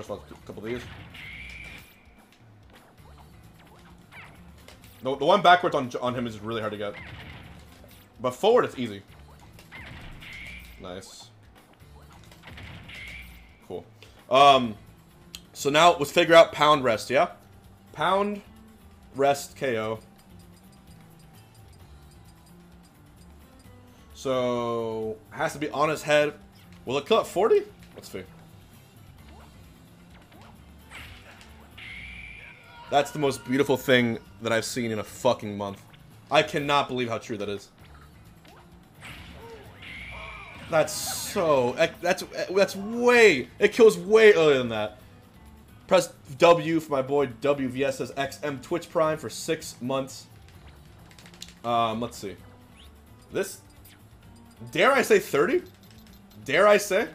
First of all, a couple of these. The, the one backwards on, on him is really hard to get. But forward, it's easy. Nice. Cool. Um, so now let's figure out pound rest, yeah? Pound rest KO. So, has to be on his head. Will it kill at 40? Let's see. That's the most beautiful thing that I've seen in a fucking month. I cannot believe how true that is. That's so... That's that's way... It kills way earlier than that. Press W for my boy WVS XM Twitch Prime for six months. Um, let's see. This... Dare I say 30? Dare I say?